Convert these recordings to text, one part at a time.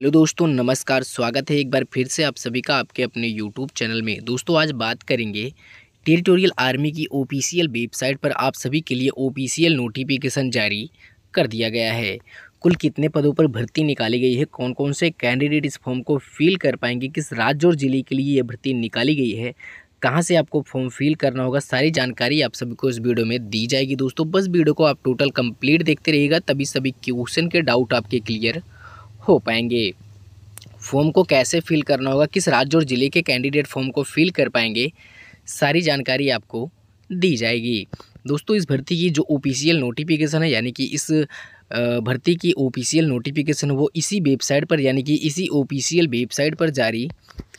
Hello दोस्तों, नमस्कार, स्वागत है एक बार फिर से आप सभी का आपके अपने यूट्यूब चैनल में। दोस्तों, आज बात करेंगे टेरिटोरियल आर्मी की ऑफिशियल वेबसाइट पर आप सभी के लिए ऑफिशियल नोटिफिकेशन जारी कर दिया गया है। कुल कितने पदों पर भर्ती निकाली गई है? कौन कौन से कैंडिडेट इस फॉर्म को फिल कर पाएँगे? किस राज्य और ज़िले के लिए ये भर्ती निकाली गई है? कहाँ से आपको फॉर्म फिल करना होगा? सारी जानकारी आप सभी को इस वीडियो में दी जाएगी। दोस्तों, बस वीडियो को आप टोटल कंप्लीट देखते रहिएगा, तभी सभी क्वेश्चन के डाउट आपके क्लियर हो पाएँगे। फॉर्म को कैसे फिल करना होगा, किस राज्य और ज़िले के कैंडिडेट फॉर्म को फिल कर पाएँगे, सारी जानकारी आपको दी जाएगी। दोस्तों, इस भर्ती की जो ऑफिशियल नोटिफिकेशन है, यानी कि इस भर्ती की ऑफिशियल नोटिफिकेशन वो इसी वेबसाइट पर, यानी कि इसी ऑफिशियल वेबसाइट पर जारी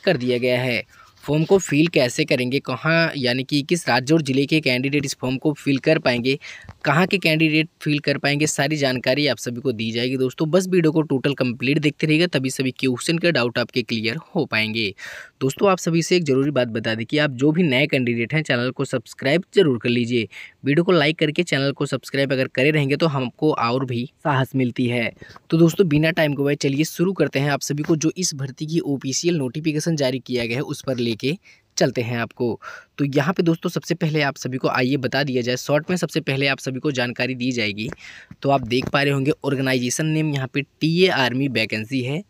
कर दिया गया है। फॉर्म को फिल कैसे करेंगे? कहाँ, यानी कि किस राज्य और ज़िले के कैंडिडेट इस फॉर्म को फिल कर पाएँगे? कहाँ के कैंडिडेट फिल कर पाएँगे? सारी जानकारी आप सभी को दी जाएगी दोस्तों। बस वीडियो को टोटल कंप्लीट देखते रहिएगा, तभी सभी क्वेश्चन के डाउट आपके क्लियर हो पाएँगे। दोस्तों, आप सभी से एक ज़रूरी बात बता दें कि आप जो भी नए कैंडिडेट हैं, चैनल को सब्सक्राइब ज़रूर कर लीजिए। वीडियो को लाइक करके चैनल को सब्सक्राइब अगर करे रहेंगे तो हमको और भी साहस मिलती है। तो दोस्तों, बिना टाइम को भाई चलिए शुरू करते हैं। आप सभी को जो इस भर्ती की ऑफिशियल नोटिफिकेशन जारी किया गया है, उस पर लेके चलते हैं आपको। तो यहाँ पे दोस्तों सबसे पहले आप सभी को आइए बता दिया जाए, शॉर्ट में सबसे पहले आप सभी को जानकारी दी जाएगी। तो आप देख पा रहे होंगे ऑर्गेनाइजेशन नेम यहाँ पे टी आर्मी वैकेंसी है।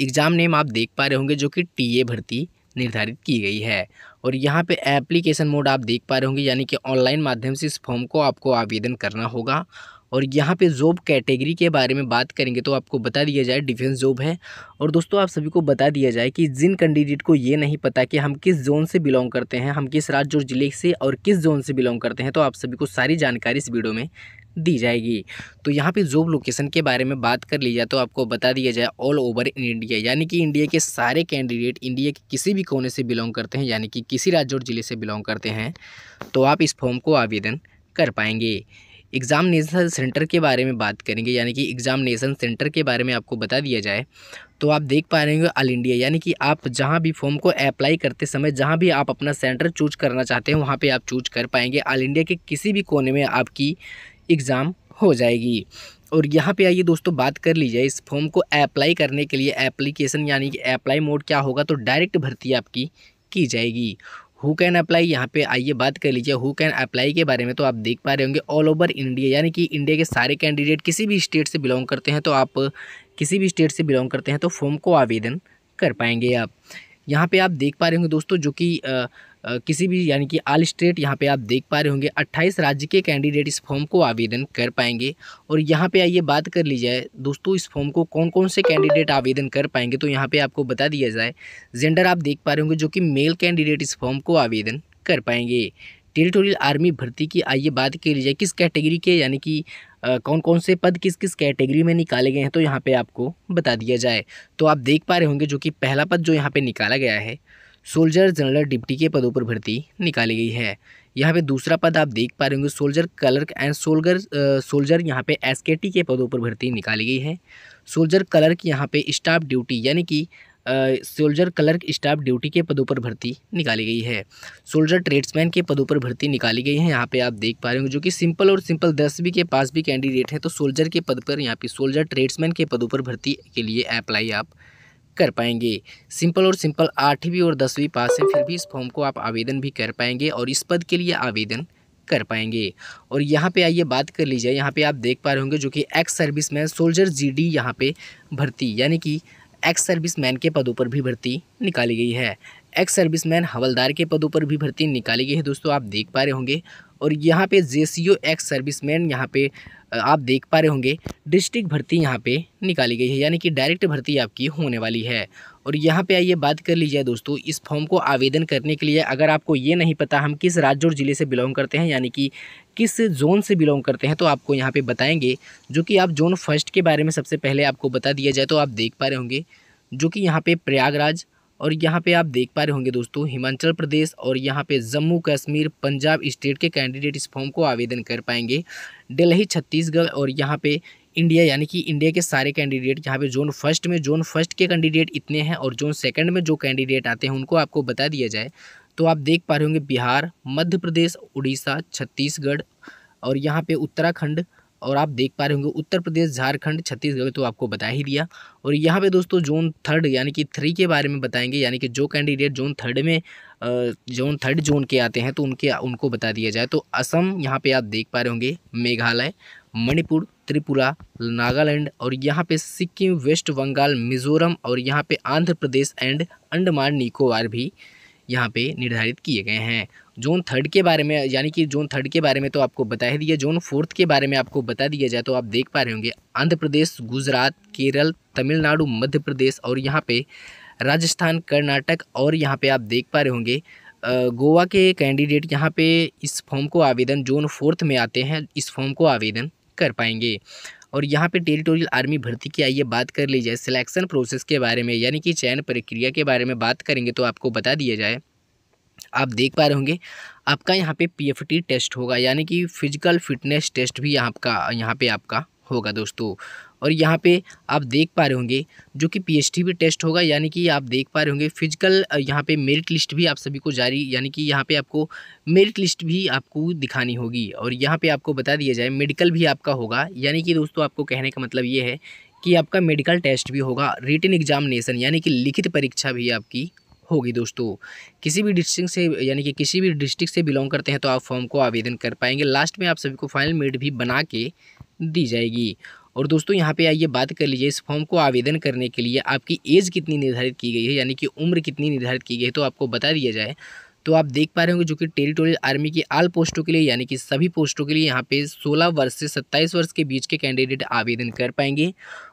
एग्ज़ाम नेम आप देख पा रहे होंगे जो कि टीए भर्ती निर्धारित की गई है। और यहाँ पे एप्लीकेशन मोड आप देख पा रहे होंगे, यानी कि ऑनलाइन माध्यम से इस फॉर्म को आपको आवेदन करना होगा। और यहाँ पे जॉब कैटेगरी के बारे में बात करेंगे तो आपको बता दिया जाए डिफेंस जॉब है। और दोस्तों, आप सभी को बता दिया जाए कि जिन कैंडिडेट को ये नहीं पता कि हम किस जोन से बिलोंग करते हैं, हम किस राज्य और ज़िले से और किस जोन से बिलोंग करते हैं तो आप सभी को सारी जानकारी इस वीडियो में दी जाएगी। तो यहाँ पे जॉब लोकेशन के बारे में बात कर ली जाए तो आपको बता दिया जाए ऑल ओवर इन इंडिया यानी कि इंडिया के सारे कैंडिडेट इंडिया के किसी भी कोने से बिलोंग करते हैं, यानी कि किसी राज्य और ज़िले से बिलोंग करते हैं तो आप इस फॉर्म को आवेदन कर पाएँगे। एग्ज़ामिनेशन सेंटर के बारे में बात करेंगे, यानी कि एग्ज़ामिनेशन सेंटर के बारे में आपको बता दिया जाए तो आप देख पा रहे होंगे ऑल इंडिया, यानी कि आप जहाँ भी फॉर्म को अप्लाई करते समय, जहाँ भी आप अपना सेंटर चूज़ करना चाहते हैं, वहाँ पे आप चूज़ कर पाएँगे, ऑल इंडिया के किसी भी कोने में आपकी एग्ज़ाम हो जाएगी। और यहाँ पे आइए दोस्तों, बात कर लीजिए, इस फॉर्म को अप्लाई करने के लिए एप्लीकेशन, यानी कि अप्लाई मोड क्या होगा तो डायरेक्ट भर्ती आपकी की जाएगी। हु कैन अप्लाई यहाँ पे आइए बात कर लीजिए हु कैन अप्लाई के बारे में। तो आप देख पा रहे होंगे ऑल ओवर इंडिया यानी कि इंडिया के सारे कैंडिडेट किसी भी स्टेट से बिलोंग करते हैं तो आप किसी भी स्टेट से बिलोंग करते हैं तो फॉर्म को आवेदन कर पाएँगे आप। यहाँ पे आप देख पा रहे होंगे दोस्तों, जो कि किसी भी यानी कि आल स्टेट यहाँ पे आप देख पा रहे होंगे 28 राज्य के कैंडिडेट इस फॉर्म को आवेदन कर पाएँगे। और यहाँ पे आइए बात कर ली जाए दोस्तों इस फॉर्म को कौन कौन से कैंडिडेट आवेदन कर पाएँगे? तो यहाँ पे आपको बता दिया जाए, जेंडर आप देख पा रहे होंगे जो कि मेल कैंडिडेट इस फॉर्म को आवेदन कर पाएँगे। टेरिटोरियल आर्मी भर्ती की आइए बात कर ली जाए किस कैटेगरी के यानी कि कौन कौन से पद किस किस कैटेगरी में निकाले गए हैं? तो यहाँ पे आपको बता दिया जाए। तो आप देख पा रहे होंगे जो कि पहला पद जो यहाँ पे निकाला गया है सोल्जर जनरल डिप्टी के पदों पर भर्ती निकाली गई है। यहाँ पे दूसरा पद आप देख पा रहे होंगे, soldier clerk and soldier soldier यहाँ पे एसकेटी के पदों पर भर्ती निकाली गई है। सोल्जर कलर्क यहाँ पे स्टाफ ड्यूटी, यानी कि सोल्जर क्लर्क स्टाफ ड्यूटी के पदों पर भर्ती निकाली गई है। सोल्जर ट्रेड्समैन के पदों पर भर्ती निकाली गई है। यहाँ पे आप देख पा रहे होंगे, जो कि सिंपल और सिंपल दसवीं के पास भी कैंडिडेट हैं तो सोल्जर के पद पर, यहाँ पे सोल्जर ट्रेड्समैन के पदों पर भर्ती के लिए अप्लाई आप कर पाएँगे। सिंपल और सिंपल आठवीं और दसवीं पास है, फिर भी इस फॉर्म को आप आवेदन भी कर पाएँगे और इस पद के लिए आवेदन कर पाएँगे। और यहाँ पे आइए बात कर लीजिए, यहाँ पे आप देख पा रहे होंगे जो कि ex service man soldier G D यहाँ पर भर्ती, यानी कि एक्स सर्विस मैन के पदों पर भी भर्ती निकाली गई है। एक्स सर्विस मैन हवलदार के पदों पर भी भर्ती निकाली गई है, दोस्तों आप देख पा रहे होंगे। और यहाँ पे J C O ex service man यहाँ पे आप देख पा रहे होंगे, डिस्ट्रिक्ट भर्ती यहाँ पे निकाली गई है, यानी कि डायरेक्ट भर्ती आपकी होने वाली है। और यहाँ पे आइए बात कर लीजिए दोस्तों, इस फॉर्म को आवेदन करने के लिए अगर आपको ये नहीं पता हम किस राज्य और ज़िले से बिलोंग करते हैं, यानी कि किस जोन से बिलोंग करते हैं तो आपको यहाँ पे बताएँगे, जो कि आप जोन फ़र्स्ट के बारे में सबसे पहले आपको बता दिया जाए तो आप देख पा रहे होंगे, जो कि यहाँ पे प्रयागराज और यहाँ पे आप देख पा रहे होंगे दोस्तों, हिमाचल प्रदेश और यहाँ पे जम्मू कश्मीर, पंजाब स्टेट के कैंडिडेट इस फॉर्म को आवेदन कर पाएँगे। दिल्ली, छत्तीसगढ़ और यहाँ पे इंडिया, यानी कि इंडिया के सारे कैंडिडेट यहाँ पे जोन फ़र्स्ट में जोन फ़र्स्ट के कैंडिडेट इतने हैं और जोन सेकंड में जो कैंडिडेट आते हैं, उनको आपको बता दिया जाए। तो आप देख पा रहे होंगे बिहार, मध्य प्रदेश, उड़ीसा, छत्तीसगढ़ और यहाँ पे उत्तराखंड और आप देख पा रहे होंगे उत्तर प्रदेश, झारखंड, छत्तीसगढ़ तो आपको बता ही दिया। और यहाँ पे दोस्तों जोन थर्ड यानी कि थ्री के बारे में बताएँगे, यानी कि जो कैंडिडेट जोन थर्ड में जोन थर्ड जोन के आते हैं तो उनके, उनको बता दिया जाए। तो असम यहाँ पे आप देख पा रहे होंगे, मेघालय, मणिपुर, त्रिपुरा, नागालैंड और यहाँ पे सिक्किम, वेस्ट बंगाल, मिजोरम और यहाँ पे आंध्र प्रदेश एंड अंडमान निकोबार भी यहाँ पे निर्धारित किए गए हैं। जोन थर्ड के बारे में, यानी कि जोन थर्ड के बारे में तो आपको बता ही दिया जोन फोर्थ के बारे में आपको बता दिया जाए तो आप देख पा रहे होंगे, आंध्र प्रदेश, गुजरात, केरल, तमिलनाडु, मध्य प्रदेश और यहाँ पे राजस्थान, कर्नाटक और यहाँ पे आप देख पा रहे होंगे गोवा के कैंडिडेट यहाँ पे इस फॉर्म को आवेदन जोन फोर्थ में आते हैं, इस फॉर्म को आवेदन कर पाएँगे। और यहाँ पे टेरिटोरियल आर्मी भर्ती की आइए बात कर ली जाए, सिलेक्शन प्रोसेस के बारे में, यानी कि चयन प्रक्रिया के बारे में बात करेंगे तो आपको बता दिया जाए। आप देख पा रहे होंगे, आपका यहाँ पे पीएफटी टेस्ट होगा, यानी कि फ़िज़िकल फिटनेस टेस्ट भी आपका, यहाँ पे आपका होगा दोस्तों। और यहाँ पे आप देख पा रहे होंगे, जो कि पीएचटी भी टेस्ट होगा, यानी कि आप देख पा रहे होंगे फ़िज़िकल यहाँ पे मेरिट लिस्ट भी आप सभी को जारी, यानी कि यहाँ पे आपको मेरिट लिस्ट भी आपको दिखानी होगी। और यहाँ पे आपको बता दिया जाए मेडिकल भी आपका होगा, यानी कि दोस्तों आपको कहने का मतलब ये है कि आपका मेडिकल टेस्ट भी होगा रिटर्न एग्जामिनेशन यानी कि लिखित परीक्षा भी आपकी होगी दोस्तों। किसी भी डिस्ट्रिक्ट से, यानी कि किसी भी डिस्ट्रिक्ट से बिलोंग करते हैं तो आप फॉर्म को आवेदन कर पाएँगे। लास्ट में आप सभी को फाइनल मेरिट भी बना के दी जाएगी। और दोस्तों, यहाँ पे आइए बात कर लीजिए इस फॉर्म को आवेदन करने के लिए आपकी एज कितनी निर्धारित की गई है, यानी कि उम्र कितनी निर्धारित की गई है तो आपको बता दिया जाए। तो आप देख पा रहे होंगे जो कि टेरिटोरियल आर्मी की आल पोस्टों के लिए, यानी कि सभी पोस्टों के लिए यहाँ पे 16 वर्ष से 27 वर्ष के बीच के कैंडिडेट आवेदन कर पाएँगे।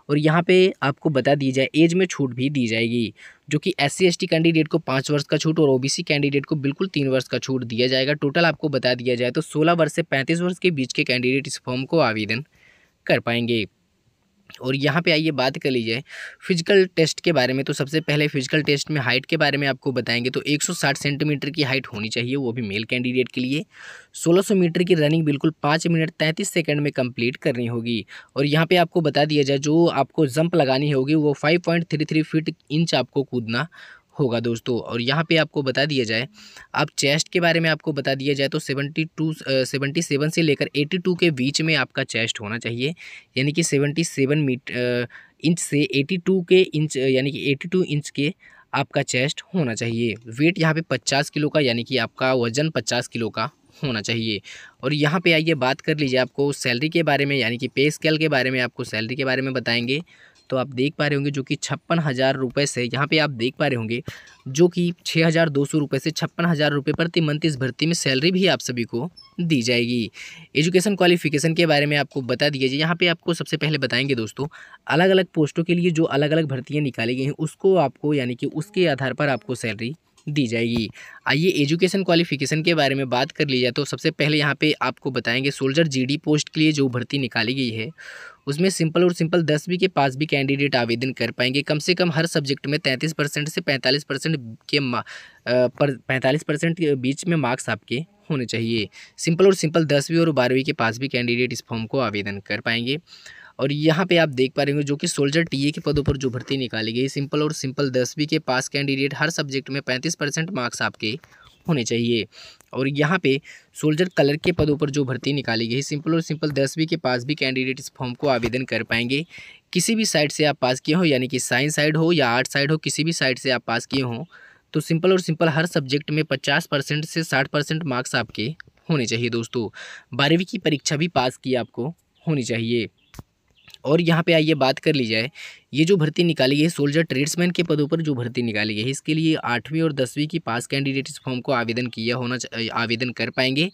और यहाँ पे आपको बता दी जाए, एज में छूट भी दी जाएगी, जो कि एस सी कैंडिडेट को पाँच वर्ष का छूट और ओबीसी कैंडिडेट को बिल्कुल तीन वर्ष का छूट दिया जाएगा। टोटल आपको बता दिया जाए तो सोलह वर्ष से पैंतीस वर्ष के बीच के कैंडिडेट इस फॉर्म को आवेदन कर पाएँगे। और यहाँ पे आइए बात कर लीजिए फ़िज़िकल टेस्ट के बारे में। तो सबसे पहले फ़िज़िकल टेस्ट में हाइट के बारे में आपको बताएँगे। तो 160 सेंटीमीटर की हाइट होनी चाहिए, वो भी मेल कैंडिडेट के लिए। 1600 मीटर की रनिंग बिल्कुल पाँच मिनट तैंतीस सेकंड में कंप्लीट करनी होगी। और यहाँ पे आपको बता दिया जाए, जो आपको जंप लगानी होगी, वो फाइव फीट इंच आपको कूदना होगा दोस्तों। और यहाँ पे आपको बता दिया जाए, आप चेस्ट के बारे में आपको बता दिया जाए तो सेवेंटी टू सेवेंटी सेवन से लेकर एटी टू के बीच में आपका चेस्ट होना चाहिए। यानी कि सेवेंटी सेवन मीट इंच से एटी टू के इंच, यानी कि एटी टू इंच के आपका चेस्ट होना चाहिए। वेट यहाँ पे पचास किलो का, यानी कि आपका वज़न पचास किलो का होना चाहिए। और यहाँ पे आइए बात कर लीजिए आपको सैलरी के बारे में, यानी कि पे स्केल के बारे में, आपको सैलरी के बारे में बताएँगे। तो आप देख पा रहे होंगे जो कि छप्पन हज़ार रुपये से यहाँ पे आप देख पा रहे होंगे जो कि छः हज़ार दो सौ रुपये से छप्पन हज़ार रुपये प्रति मंथ इस भर्ती में सैलरी भी आप सभी को दी जाएगी। एजुकेशन क्वालिफिकेशन के बारे में आपको बता दिया जाए। यहाँ पे आपको सबसे पहले बताएँगे दोस्तों अलग अलग पोस्टों के लिए जो अलग अलग भर्तियाँ निकाली गई हैं, उसको आपको यानी कि उसके आधार पर आपको सैलरी दी जाएगी। आइए एजुकेशन क्वालिफिकेशन के बारे में बात कर ली जाए तो सबसे पहले यहाँ पे आपको बताएँगे सोल्जर जीडी पोस्ट के लिए जो भर्ती निकाली गई है। उसमें सिंपल और सिंपल दसवीं के पास भी कैंडिडेट आवेदन कर पाएँगे। कम से कम हर सब्जेक्ट में तैंतीस परसेंट से पैंतालीस परसेंट के पैंतालीस परसेंट के बीच में मार्क्स आपके होने चाहिए। सिंपल और सिंपल दसवीं और बारहवीं के पास भी कैंडिडेट इस फॉर्म को आवेदन कर पाएँगे। और यहाँ पे आप देख पा रहे होंगे जो कि सोल्जर टीए के पदों पर जो भर्ती निकाली गई सिंपल और सिंपल दसवीं के पास कैंडिडेट हर सब्जेक्ट में पैंतीस परसेंट मार्क्स आपके होने चाहिए। और यहाँ पे सोल्जर कलर के पदों पर जो भर्ती निकाली गई सिंपल और सिंपल दसवीं के पास भी कैंडिडेट इस फॉर्म को आवेदन कर पाएँगे। किसी भी साइड से आप पास किए हो, यानी कि साइंस साइड हो या आर्ट साइड हो, किसी भी साइड से आप पास किए हों तो सिंपल और सिंपल हर सब्जेक्ट में पचास परसेंट से साठ परसेंट मार्क्स आपके होने चाहिए दोस्तों। बारहवीं की परीक्षा भी पास की आपको होनी चाहिए। और यहाँ पे आइए बात कर ली जाए ये जो भर्ती निकाली गई है सोल्जर ट्रेड्समैन के पदों पर जो भर्ती निकाली गई है, इसके लिए आठवीं और दसवीं की पास कैंडिडेट इस फॉर्म को आवेदन किया होना आवेदन कर पाएँगे।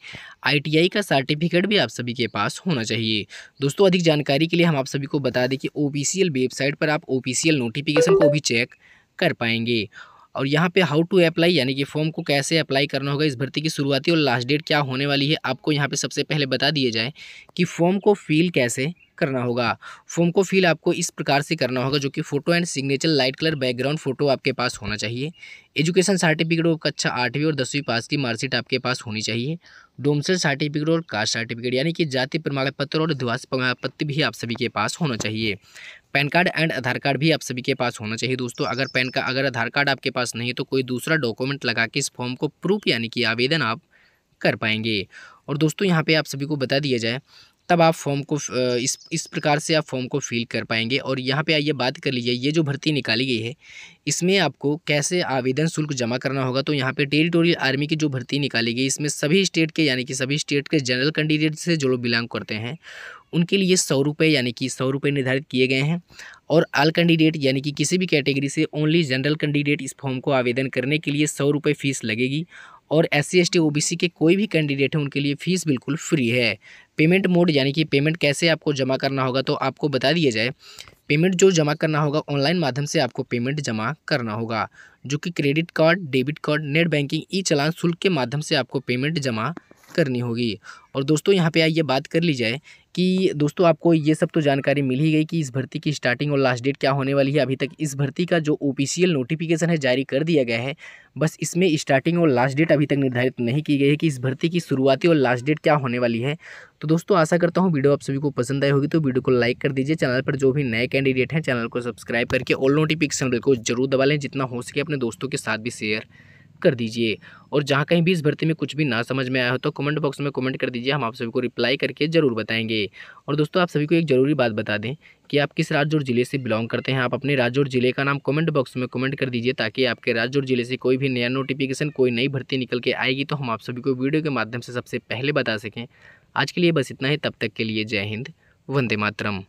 आईटीआई का सर्टिफिकेट भी आप सभी के पास होना चाहिए। दोस्तों, अधिक जानकारी के लिए हम आप सभी को बता दें कि ऑफिशियल वेबसाइट पर आप ऑफिशियल नोटिफिकेशन को भी चेक कर पाएँगे। और यहाँ पे हाउ टू अप्लाई यानी कि फॉर्म को कैसे अप्लाई करना होगा, इस भर्ती की शुरुआती और लास्ट डेट क्या होने वाली है, आपको यहाँ पे सबसे पहले बता दिए जाए कि फॉर्म को फिल कैसे करना होगा। फॉर्म को फिल आपको इस प्रकार से करना होगा जो कि photo and signature light colour background photo आपके पास होना चाहिए। एजुकेशन सर्टिफिकेट और कक्षा आठवीं और दसवीं पास की मार्कशीट आपके पास होनी चाहिए। डोमसर सर्टिफिकेट और कास्ट सर्टिफिकेट यानी कि जाति प्रमाण पत्र और दिवास प्रमाण पत्र भी आप सभी के पास होना चाहिए। PAN card and Aadhaar card भी आप सभी के पास होना चाहिए दोस्तों। अगर पैन का, अगर आधार कार्ड आपके पास नहीं है तो कोई दूसरा डॉक्यूमेंट लगा के इस फॉर्म को प्रूफ यानी कि आवेदन आप कर पाएँगे। और दोस्तों, यहाँ पे आप सभी को बता दिया जाए तब आप फॉर्म को इस इस प्रकार से आप फॉर्म को फिल कर पाएँगे। और यहाँ पे आइए बात कर लीजिए, ये जो भर्ती निकाली गई है, इसमें आपको कैसे आवेदन शुल्क जमा करना होगा? तो यहाँ पे टेरिटोरियल आर्मी की जो भर्ती निकाली गई, इसमें सभी स्टेट के, यानी कि सभी स्टेट के जनरल कैंडिडेट से जो लोग बिलोंग करते हैं, उनके लिए सौ रुपये यानी कि सौ रुपये निर्धारित किए गए हैं। और आल कैंडिडेट यानी कि किसी भी कैटेगरी से ओनली जनरल कैंडिडेट इस फॉर्म को आवेदन करने के लिए सौ रुपये फ़ीस लगेगी। और S C S T O B C के कोई भी कैंडिडेट हैं, उनके लिए फ़ीस बिल्कुल फ्री है। पेमेंट मोड यानी कि पेमेंट कैसे आपको जमा करना होगा तो आपको बता दिया जाए। पेमेंट जो जमा करना होगा ऑनलाइन माध्यम से आपको पेमेंट जमा करना होगा, जो कि credit card debit card net banking e challan शुल्क के माध्यम से आपको पेमेंट जमा करनी होगी। और दोस्तों, यहाँ पे आइए बात कर ली जाए कि दोस्तों, आपको ये सब तो जानकारी मिल ही गई कि इस भर्ती की स्टार्टिंग और लास्ट डेट क्या होने वाली है। अभी तक इस भर्ती का जो ऑफिशियल नोटिफिकेशन है, जारी कर दिया गया है। बस इसमें स्टार्टिंग और लास्ट डेट अभी तक निर्धारित नहीं की गई है कि इस भर्ती की शुरुआती और लास्ट डेट क्या होने वाली है। तो दोस्तों, आशा करता हूँ वीडियो आप सभी को पसंद आई होगी तो वीडियो को लाइक कर दीजिए। चैनल पर जो भी नए कैंडिडेट हैं, चैनल को सब्सक्राइब करके ऑल नोटिफिकेशन को ज़रूर दबा लें, जितना हो सके अपने दोस्तों के साथ भी शेयर कर दीजिए। और जहाँ कहीं भी इस भर्ती में कुछ भी ना समझ में आया हो तो कमेंट बॉक्स में कमेंट कर दीजिए, हम आप सभी को रिप्लाई करके ज़रूर बताएँगे। और दोस्तों, आप सभी को एक ज़रूरी बात बता दें कि आप किस राज्य और ज़िले से बिलोंग करते हैं, आप अपने राज्य और ज़िले का नाम कमेंट बॉक्स में कमेंट कर दीजिए ताकि आपके राज्य और ज़िले से कोई भी नया नोटिफिकेशन, कोई नई भर्ती निकल के आएगी तो हम आप सभी को वीडियो के माध्यम से सबसे पहले बता सकें। आज के लिए बस इतना ही, तब तक के लिए जय हिंद, वंदे मातरम।